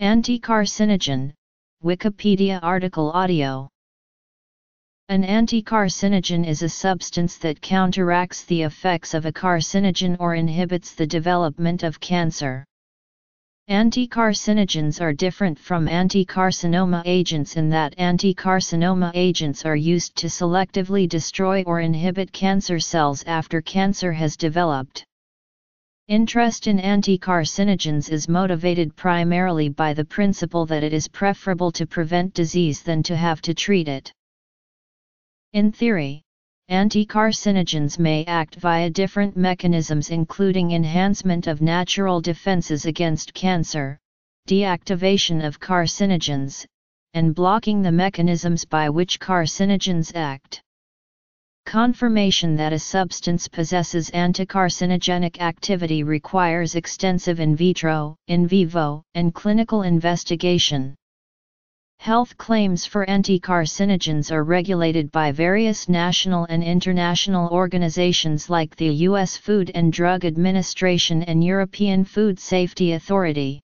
Anticarcinogen, Wikipedia article audio. An anticarcinogen is a substance that counteracts the effects of a carcinogen or inhibits the development of cancer. Anticarcinogens are different from anticarcinoma agents in that anticarcinoma agents are used to selectively destroy or inhibit cancer cells after cancer has developed. Interest in anticarcinogens is motivated primarily by the principle that it is preferable to prevent disease than to have to treat it. In theory, anticarcinogens may act via different mechanisms including enhancement of natural defenses against cancer, deactivation of carcinogens, and blocking the mechanisms by which carcinogens act. Confirmation that a substance possesses anticarcinogenic activity requires extensive in vitro, in vivo, and clinical investigation. Health claims for anticarcinogens are regulated by various national and international organizations like the U.S. Food and Drug Administration and European Food Safety Authority.